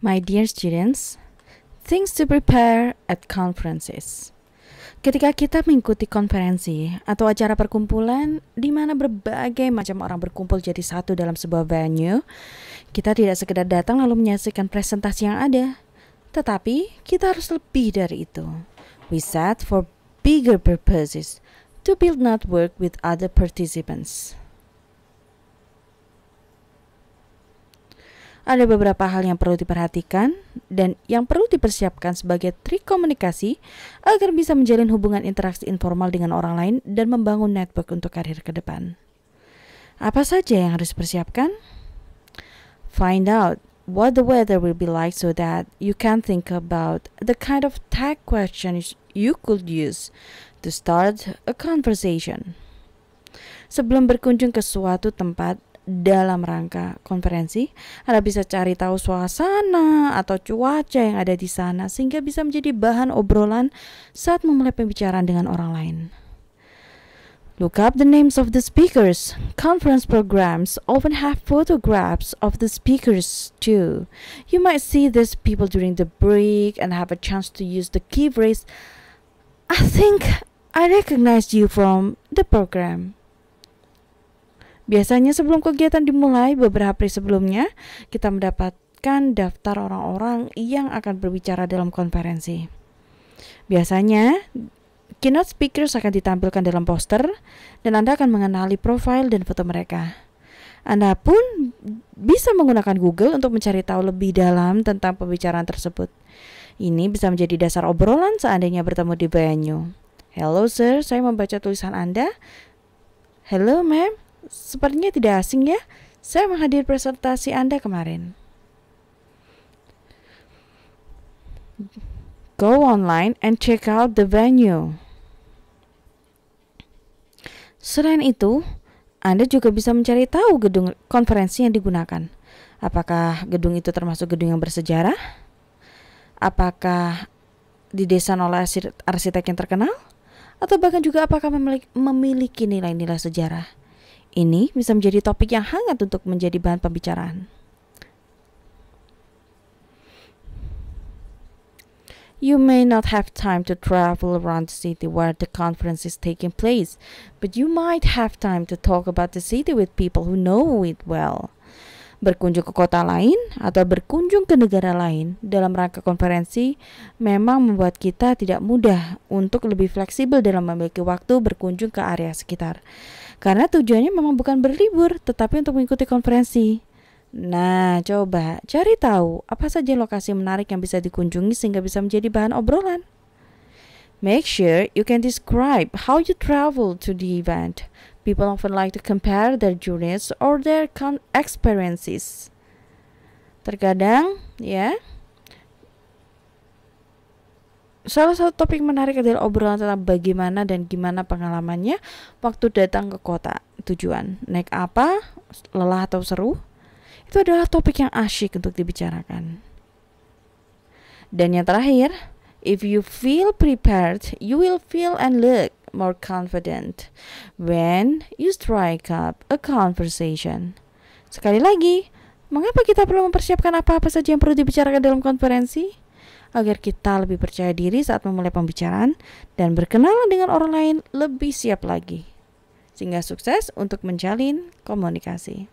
My dear students, things to prepare at conferences. Ketika kita mengikuti konferensi atau acara perkumpulan di mana berbagai macam orang berkumpul jadi satu dalam sebuah venue, kita tidak sekedar datang lalu menyaksikan presentasi yang ada, tetapi kita harus lebih dari itu. We sat for bigger purposes to build network with other participants. Ada beberapa hal yang perlu diperhatikan dan yang perlu dipersiapkan sebagai trik komunikasi agar bisa menjalin hubungan interaksi informal dengan orang lain dan membangun network untuk karir ke depan. Apa saja yang harus dipersiapkan? Find out what the weather will be like so that you can think about the kind of tag questions you could use to start a conversation. Sebelum berkunjung ke suatu tempat, dalam rangka konferensi, Anda bisa cari tahu suasana atau cuaca yang ada di sana sehingga bisa menjadi bahan obrolan saat memulai pembicaraan dengan orang lain. Look up the names of the speakers. Conference programs often have photographs of the speakers too. You might see these people during the break and have a chance to use the key phrase, I think I recognize you from the program. Biasanya sebelum kegiatan dimulai beberapa hari sebelumnya, kita mendapatkan daftar orang-orang yang akan berbicara dalam konferensi. Biasanya, keynote speakers akan ditampilkan dalam poster dan Anda akan mengenali profil dan foto mereka. Anda pun bisa menggunakan Google untuk mencari tahu lebih dalam tentang pembicaraan tersebut. Ini bisa menjadi dasar obrolan seandainya bertemu di venue. Hello sir, saya membaca tulisan Anda. Hello ma'am, Sepertinya tidak asing ya, saya menghadiri presentasi Anda kemarin. Go online and check out the venue. Selain itu, Anda juga bisa mencari tahu gedung konferensi yang digunakan. Apakah gedung itu termasuk gedung yang bersejarah? Apakah didesain oleh arsitek yang terkenal? Atau bahkan juga apakah memiliki nilai-nilai sejarah? Ini bisa menjadi topik yang hangat untuk menjadi bahan pembicaraan. You may not have time to travel around the city where the conference is taking place, but you might have time to talk about the city with people who know it well. Berkunjung ke kota lain atau berkunjung ke negara lain dalam rangka konferensi memang membuat kita tidak mudah untuk lebih fleksibel dalam memiliki waktu berkunjung ke area sekitar. Karena tujuannya memang bukan berlibur, tetapi untuk mengikuti konferensi. Nah, coba cari tahu apa saja lokasi menarik yang bisa dikunjungi sehingga bisa menjadi bahan obrolan. Make sure you can describe how you travel to the event. People often like to compare their journeys or their experiences. Terkadang, ya, Salah satu topik menarik adalah obrolan tentang bagaimana dan gimana pengalamannya waktu datang ke kota tujuan. Naik apa, lelah atau seru? Itu adalah topik yang asyik untuk dibicarakan. Dan yang terakhir, if you feel prepared, you will feel and look more confident when you strike up a conversation. Sekali lagi, mengapa kita perlu mempersiapkan apa-apa saja yang perlu dibicarakan dalam konferensi? agar kita lebih percaya diri saat memulai pembicaraan dan berkenalan dengan orang lain lebih siap lagi, sehingga sukses untuk menjalin komunikasi.